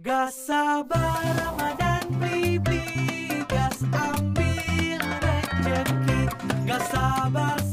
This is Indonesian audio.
Gas sabar Ramadan baby Gas ambil rezeki Gas sabar.